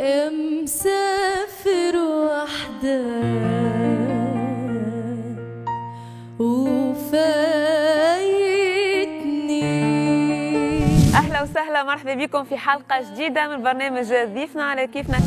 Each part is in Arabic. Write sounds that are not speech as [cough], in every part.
مسافر وحدك وفايتني. أهلا وسهلا مرحبا بكم في حلقة جديدة من برنامج ضيفنا على كيفنا.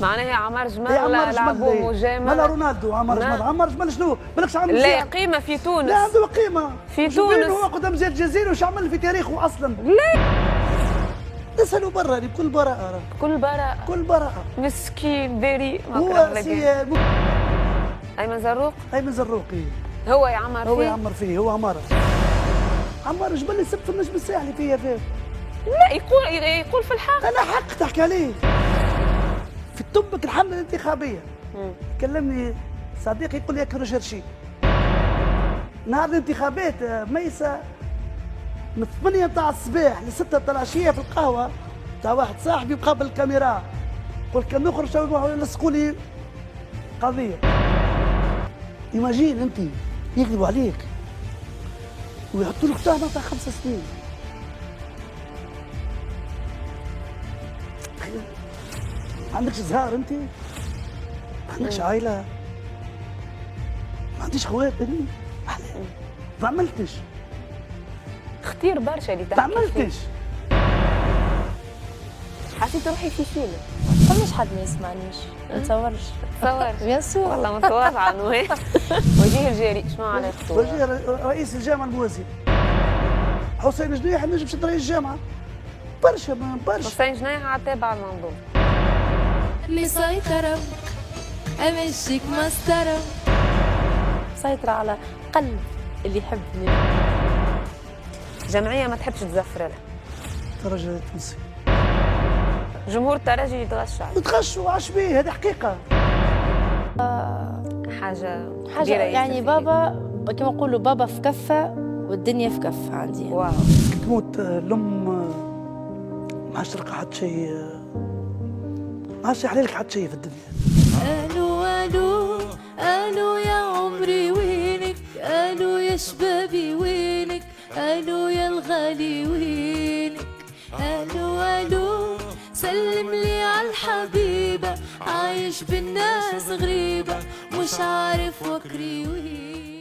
معناها عمر جمال عمر لعبوا مجاملة. مالا رونالدو عمر نعم. جمال. عمر جمال شنو؟ بالكش عمل لا. قيمة في تونس. لا عنده قيمة. في تونس. هو قدام زياد الجزيرة وش عمل في تاريخه أصلا؟ لا. نسألوا برا هذه بكل براءة. راه. كل براء بكل براءة. مسكين بريء. هو. سي أيمن زروق؟ أيمن زروقي. هو يعمر هو فيه؟ يعمر فيه هو عمارة عمار جبل لي سب في النجم الساحلي فيا فيه لا يقول يقول في الحق. أنا حق تحكي عليه. في التبك الحملة الانتخابية. مم. كلمني صديقي يقول لي يا كروشرشي نهار الانتخابات آه، ميسة من 8 تاع الصباح ل 6 تاع العشية في القهوة تاع واحد صاحبي مقابل الكاميرا. قلت كان نخرج تو يروحوا يلصقوا لي قضية. imagine أنت يكذبوا عليك ويحطوا لك تهمة تاع خمس سنين. عندكش زهار انت؟ ما عندكش عائلة؟ ما عنديش خوات انت؟ أحلام. ما عملتش. اختير برشا اللي ما تحكي فيه. عملتش. حسيت روحي في فيلم فماش حد ما يسمعنيش. ما نتصورش تصور بيان [laughs] سور والله متواضعة نوي [laughs] وجيه الجاري شنو علاقته؟ وجه ر- رئيس الجامعة الموازي. حسين جنيح نجم شد رئيس الجامعة. برشا ما برشا. حسين عاد تابع الموضوع مسيطرة أمشيك مسطرة مسيطرة على قلب اللي يحبني. جمعية ما تحبش تزفر لها. ترجع تونسي جمهور الترجي يتغشى. وتغشوا عاش بيه هذه حقيقة. حاجة حاجة كبيرة يعني بابا كما نقولوا بابا في كفة والدنيا في كفة عندي. فيه. واو تموت آه، الأم آه، ما عادش تلقى حد شيء آه، ما يحلى لك حد شيء في الدنيا. ألو ألو ألو يا عمري وينك؟ ألو يا شبابي وينك؟ ألو يا الغالي وينك؟ ألو ألو سلم لي على الحبيبة عايش بالناس غريبة مش عارف وكري وينك